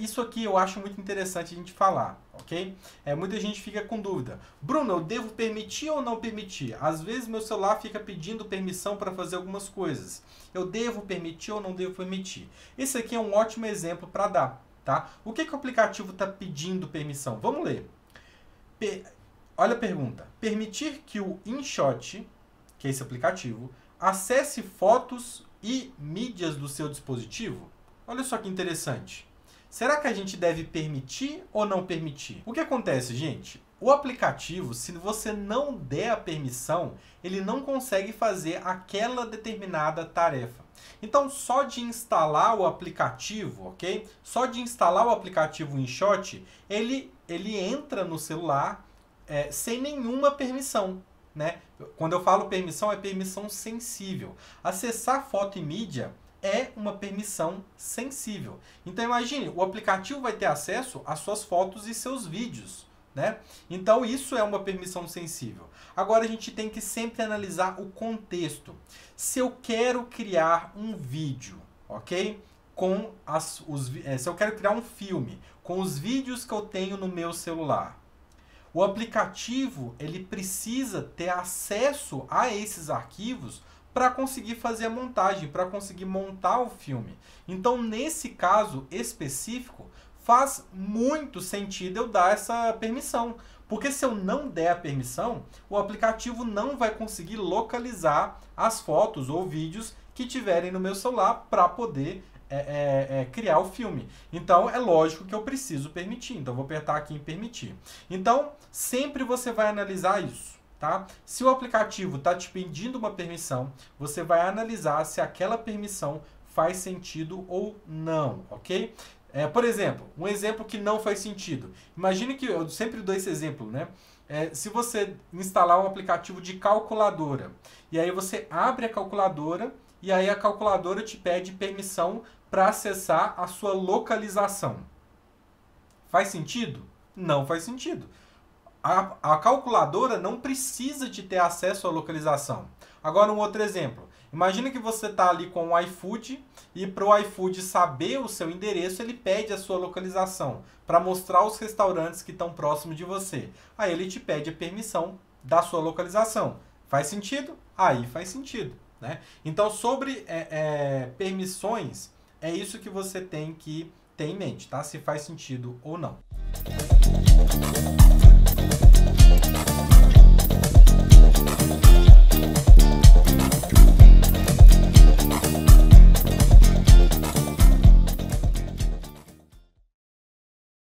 Isso aqui eu acho muito interessante a gente falar, ok? É, muita gente fica com dúvida. Bruno, eu devo permitir ou não permitir? Às vezes meu celular fica pedindo permissão para fazer algumas coisas. Eu devo permitir ou não devo permitir? Esse aqui é um ótimo exemplo para dar, tá? O que, que o aplicativo está pedindo permissão? Vamos ler. Per... Olha a pergunta. Permitir que o InShot, que é esse aplicativo, acesse fotos e mídias do seu dispositivo? Olha só que interessante. Será que a gente deve permitir ou não permitir? O que acontece, gente? O aplicativo, se você não der a permissão, ele não consegue fazer aquela determinada tarefa. Então, só de instalar o aplicativo, ok? Só de instalar o aplicativo InShot, ele, ele entra no celular é, sem nenhuma permissão. Né? Quando eu falo permissão, é permissão sensível. Acessar foto e mídia é uma permissão sensível. Então imagine, o aplicativo vai ter acesso às suas fotos e seus vídeos. Né? Então isso é uma permissão sensível. Agora a gente tem que sempre analisar o contexto. Se eu quero criar um vídeo, ok? Com as, os, é, se eu quero criar um filme com os vídeos que eu tenho no meu celular, o aplicativo ele precisa ter acesso a esses arquivos para conseguir fazer a montagem, para conseguir montar o filme. Então, nesse caso específico, faz muito sentido eu dar essa permissão. Porque se eu não der a permissão, o aplicativo não vai conseguir localizar as fotos ou vídeos que tiverem no meu celular para poder é, é, é, criar o filme. Então é lógico que eu preciso permitir. Então vou apertar aqui em permitir. Então sempre você vai analisar isso. Tá? Se o aplicativo está te pedindo uma permissão, você vai analisar se aquela permissão faz sentido ou não, ok? É, por exemplo, um exemplo que não faz sentido. Imagine que eu sempre dou esse exemplo, né? É, se você instalar um aplicativo de calculadora e aí você abre a calculadora e aí a calculadora te pede permissão para acessar a sua localização. Faz sentido? Não faz sentido a, a calculadora não precisa de ter acesso à localização. Agora, um outro exemplo. Imagina que você está ali com o iFood e para o iFood saber o seu endereço, ele pede a sua localização para mostrar os restaurantes que estão próximos de você. Aí ele te pede a permissão da sua localização. Faz sentido? Aí faz sentido. Né? Então, sobre é, é, permissões, é isso que você tem que ter em mente, tá? Se faz sentido ou não. Thank you.